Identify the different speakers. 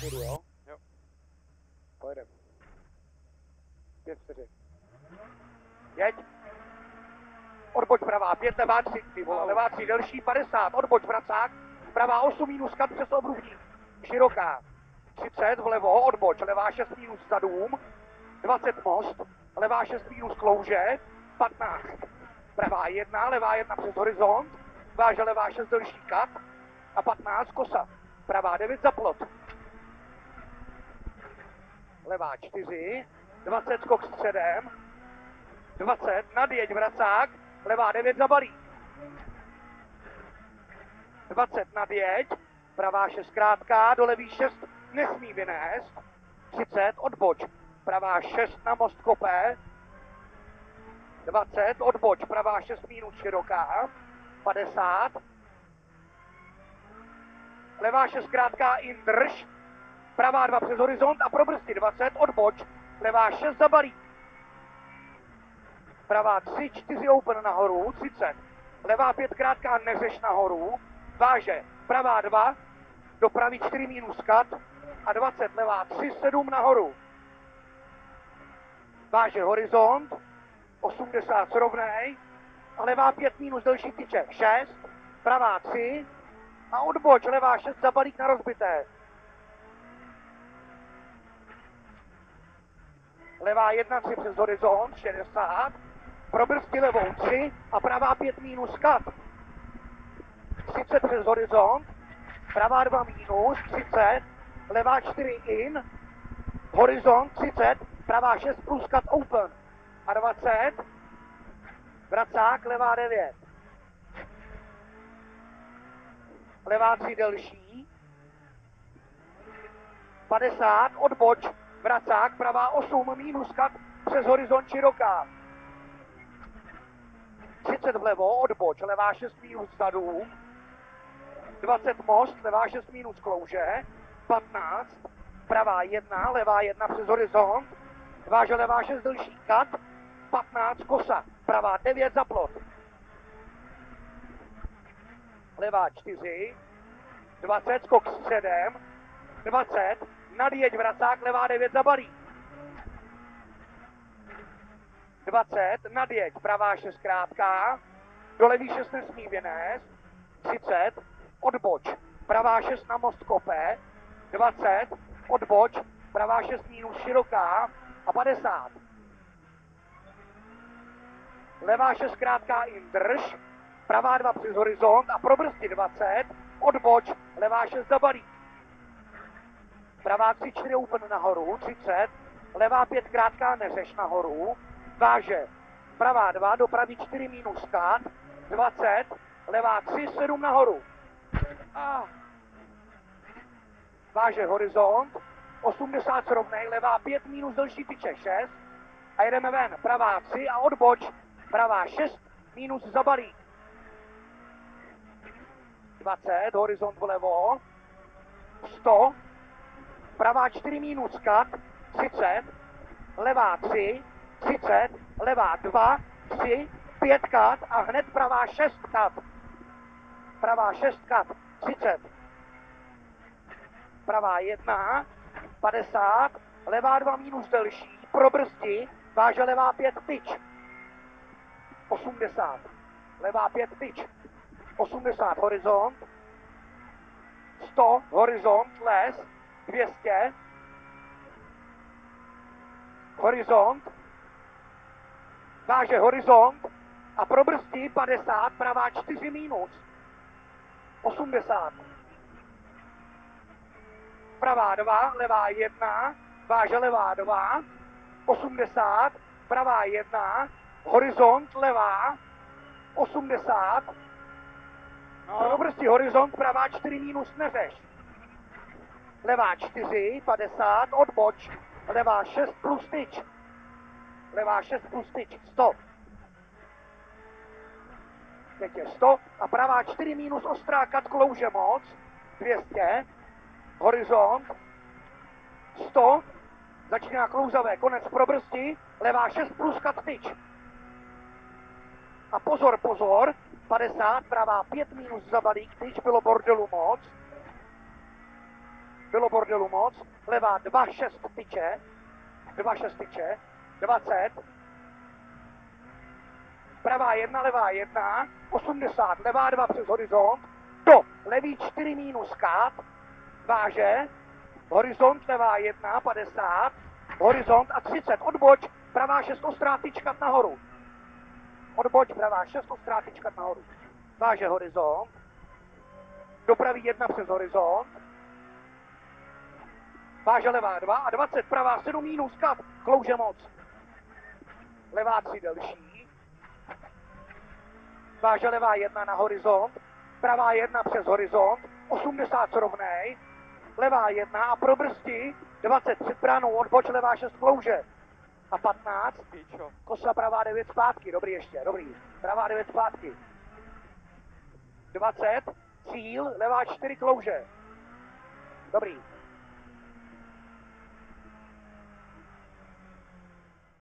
Speaker 1: Budu, jo?
Speaker 2: Jo.
Speaker 1: Pojedem. Pět vteřin. Jeď. Odboč pravá, pět, levá tři, ty vole, levá tři, delší 50, odboč vracák, pravá 8 minus kat přes obrubník, široká, 30 vlevo, odboč, levá 6 minus za dům, 20 most, levá 6 minus klouže, 15, pravá 1, levá 1 přes horizont, váže levá 6 delší kat. A 15 kosa, pravá 9 za plot, levá 4, 20 skok středem, 20, nadjeď vracák, levá 9 za balík. 20 nadjeď, pravá 6 krátká, do levý 6 nesmí vynést. 30 odboč, pravá 6 na most kopé. 20 odboč, pravá 6 minus široká. 50. Levá 6 krátká indrž, pravá 2 přes horizont a pro brzdy 20 odboč, levá 6 za balík pravá 3, 4 open nahoru, 30, levá 5 krátká neřeš nahoru, váže, pravá 2, dopravy 4 minus kat a 20, levá 3, 7 nahoru. Váže horizont, 80 srovnej, a levá 5 minus delší tyče, 6, pravá 3 a odboč, levá 6 za balík na rozbité. Levá 1, 3 přes horizont, 60, pro brzdy levou 3 a pravá 5 minus kat. 30 přes horizont, pravá 2 minus, 30, levá 4 in, horizont 30, pravá 6 plus kat open a 20, vracák, levá 9. Levá 3 delší, 50, odboč, vracák, pravá 8 minus kat přes horizont široká. 30 vlevo, odboč, levá 6 minus vzadu, 20 most, levá 6 minus klouže, 15, pravá 1, levá 1 přes horizont, váže levá 6 delší kat, 15 kosa, pravá 9 za plot. Levá 4, 20 skok středem, 20, nadjeď vracák, levá 9 za balík. 20, nadjeď, pravá 6 krátká, do levý 6 nesmí vynést, 30, odboč, pravá 6 na most kope, 20, odboč, pravá 6 minus široká a 50. Levá 6 krátká indrž, pravá 2 přes horizont a pro brzdy 20, odboč, levá 6 za balík. Pravá 3, 4 open nahoru, 30, levá 5 krátká neřeš nahoru, váže pravá 2, dopravy 4 minus kat, 20, levá 3, 7 nahoru. A váže horizont, 80 srovnej, levá 5 minus delší tyče 6 a jedeme ven, pravá 3 a odboč, pravá 6 minus za balík. 20, horizont vlevo, 100, pravá 4 minus kat, 30, levá 3, 30, levá 2, 3, 5 kat a hned pravá 6 kat. Pravá 6 kat, 30. Pravá 1, 50, levá 2 minus delší, pro brzdi, váže levá 5 tyč. 80, levá 5 tyč. 80 horizont, 100 horizont, les, 200, horizont, váže horizont. A pro brzdi 50, pravá 4 minus. 80. Pravá 2, levá 1, váže levá 2, 80, pravá 1, horizont levá, 80, no. pro brzdi horizont pravá 4 minus neřeš. Levá 4, 50, odboč, levá 6 plus tyč, levá 6 plus tyč, 100. Teď je 100 a pravá 4 minus ostrá kat klouže moc, 200, horizont, 100, začíná klouzavé, konec pro brzdi, levá 6 plus kat tyč. A pozor, pozor, 50, pravá 5 minus za balík tyč, bylo bordelu moc, bylo bordelu moc, levá 2, 6 tyče, 2, 6 tyče, 20, pravá 1, levá 1, 80, levá 2 přes horizont, do. Levý 4 minus kát, váže, horizont levá 1, 50, horizont a 30, odboč, pravá 6 ostrá tyčkat nahoru. Odboč, pravá 6 ostrá tyčkat nahoru. Váže horizont, dopraví 1 přes horizont, váže levá 2 a 20, pravá 7 minus kat, klouže moc. Levá 3 delší, váže levá 1 na horizont, pravá 1 přes horizont, 80 srovnej, levá 1 a pro brzdi 20 před bránou odboč, levá 6 klouže. A 15,
Speaker 2: Pičo.
Speaker 1: kosa pravá 9 zpátky, dobrý ještě, dobrý. Pravá 9 zpátky. 20, cíl, levá 4 klouže. Dobrý.